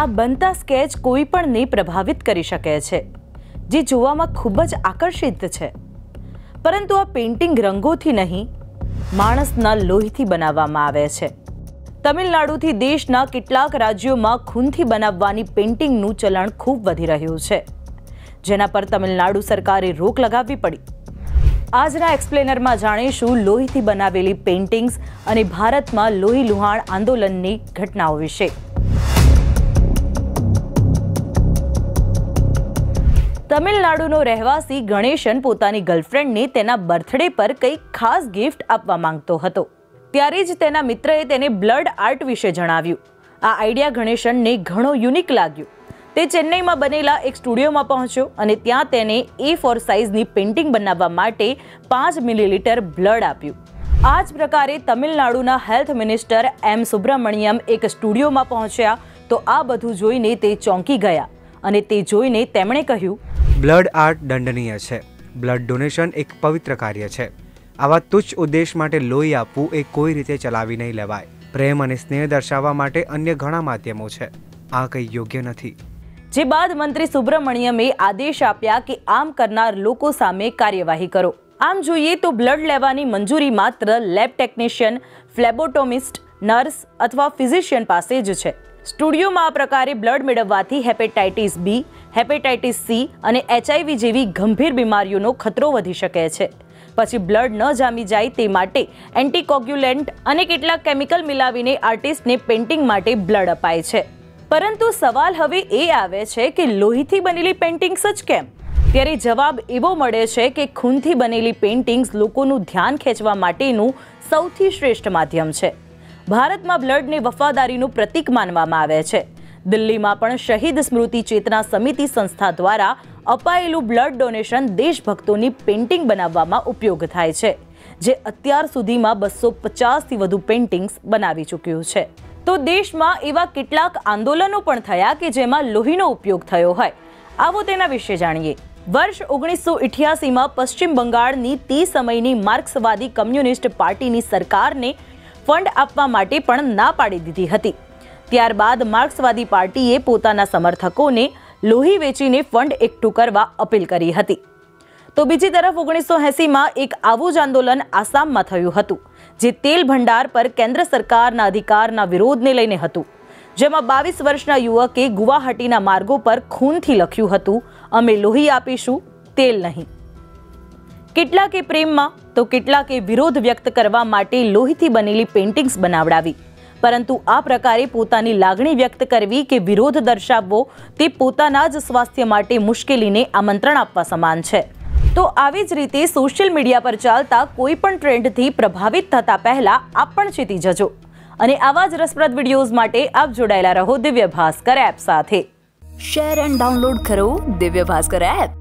આ બનતા સ્કેચ કોઈ પણને પ્રભાવિત કરી શકે છે, જે જોવામાં ખૂબ જ આકર્ષિત છે. પરંતુ આ પેઇન્ટિંગ રંગોથી નહીં, માણસના લોહીથી બનાવવામાં આવે છે. તમિલનાડુથી દેશના કેટલાક રાજ્યોમાં ખૂનથી બનાવવાની પેઇન્ટિંગનું ચલણ ખૂબ વધી રહ્યું છે, જેના પર તમિલનાડુ સરકારે રોક લગાવવી પડી. આજના એક્સપ્લેનરમાં જાણીશું લોહીથી બનાવેલી પેઇન્ટિંગ્સ અને ભારતમાં લોહી લુહાણ આંદોલનની ઘટનાઓ વિશે. તમિલનાડુનો રહેવાસી ગણેશન પોતાની ગર્લફ્રેન્ડને તેના બર્થડે પર કંઈક ખાસ ગિફ્ટ આપવા માંગતો હતો. ત્યારે જ તેના મિત્રએ તેને બ્લડ આર્ટ વિશે જણાવ્યું. આ આઈડિયા ગણેશનને ઘણો યુનિક લાગ્યો. તે ચેન્નઈમાં બનેલા એક સ્ટુડિયોમાં પહોંચ્યો અને ત્યાં તેને એ ફોર સાઇઝની પેઇન્ટિંગ બનાવવા માટે પાંચ મિલીલીટર બ્લડ આપ્યું. આ જ પ્રકારે તમિલનાડુના હેલ્થ મિનિસ્ટર એમ સુબ્રમણ્યમ એક સ્ટુડિયોમાં પહોંચ્યા તો આ બધું જોઈને તે ચોંકી ગયા અને તે જોઈને તેમણે કહ્યું બ્લડ આર્ટ દંડનીય છે. બ્લડ ડોનેશન એક પવિત્ર કાર્ય છે. આવા તુચ્છ ઉદ્દેશ માટે લોહી આપવું એ કોઈ રીતે ચલાવી નહીં લેવાય. પ્રેમ અને સ્નેહ દર્શાવવા માટે અન્ય ઘણા માધ્યમો છે. આ કંઈ યોગ્ય નથી. જે બાદ મંત્રી સુબ્રમણ્યમે આદેશ આપ્યા કે આમ કરનાર લોકો સામે કાર્યવાહી કરો. આમ જોઈએ તો બ્લડ લેવાની મંજૂરી માત્ર લેબ ટેકનિશિયન, ફ્લેબોટોમિસ્ટ, નર્સ અથવા ફિઝિશિયન પાસે જ છે. સ્ટુડિયોમાં આ પ્રકારે બ્લડ મેળવવાથી હેપેટાઇટિસ બી, હેપેટાઇટિસ સી અને એચઆઈવી જેવી ગંભીર બીમારીઓનો ખતરો વધી શકે છે. પછી બ્લડ ન જામી જાય તે માટે એન્ટીકોગ્યુલેન્ટ અને કેટલાક કેમિકલ મિલાવીને આર્ટિસ્ટને પેઇન્ટિંગ માટે બ્લડ અપાય છે. પરંતુ સવાલ હવે એ આવે છે કે લોહીથી બનેલી પેઇન્ટિંગ્સ જ કેમ? ત્યારે જવાબ એવો મળે છે કે ખૂનથી બનેલી પેઇન્ટિંગ્સ લોકોનું ધ્યાન ખેંચવા માટેનું સૌથી શ્રેષ્ઠ માધ્યમ છે. ભારતમાં બ્લડને વફાદારીનું પ્રતીક માનવામાં આવે છે. દિલ્હીમાં પણ શહીદ સ્મૃતિ ચેતના સમિતિ સંસ્થા દ્વારા અપાયેલું બ્લડ ડોનેશન દેશભક્તોની પેઇન્ટિંગ બનાવવામાં ઉપયોગ થાય છે, જે અત્યાર સુધીમાં બસો પચાસથી વધુ પેઇન્ટિંગ્સ બનાવી ચૂક્યું છે. તો દેશમાં એવા કેટલાક આંદોલનો પણ થયા કે જેમાં લોહીનો ઉપયોગ થયો હોય? આવો તેના વિશે જાણીએ. વર્ષ ઓગણીસો ઇઠ્યાસીમાં પશ્ચિમ બંગાળની તે સમયની માર્ક્સવાદી કમ્યુનિસ્ટ પાર્ટીની સરકારને ફંડ આપવા માટે પણ ના પાડી દીધી હતી. ત્યારબાદ માર્ક્સવાદી પાર્ટીએ પોતાના સમર્થકોને લોહી વેચીને ફંડ એકઠું કરવા અપીલ કરી હતી. તો બીજી તરફ ઓગણીસો એસીમાં એક આવું જ આંદોલન આસામમાં થયું હતું, જે તેલ ભંડાર પર કેન્દ્ર સરકારના અધિકારના વિરોધને લઈને હતું. જેમાં બાવીસ વર્ષના યુવકે ગુવાહાટીના માર્ગો પર ખૂનથી લખ્યું હતું, અમે લોહી આપીશું, તેલ નહીં. કેટલાકે પ્રેમમાં તો કેટલાકે વિરોધ વ્યક્ત કરવા માટે લોહીથી બનેલી પેઇન્ટિંગ્સ બનાવડાવી. પરંતુ આ પ્રકારે પોતાની લાગણી વ્યક્ત કરવી કે વિરોધ દર્શાવવો તે પોતાના જ સ્વાસ્થ્ય માટે મુશ્કેલીને આમંત્રણ આપવા સમાન છે. તો આવી જ રીતે સોશિયલ મીડિયા પર ચાલતા કોઈ પણ ટ્રેન્ડથી પ્રભાવિત થતા પહેલા આપ પણ ચેતી જજો. અને આવા જ રસપ્રદ વિડીયોઝ માટે આપ જોડાયેલા રહો દિવ્ય ભાસ્કર એપ સાથે. શેર એન્ડ ડાઉનલોડ કરો દિવ્ય ભાસ્કર એપ.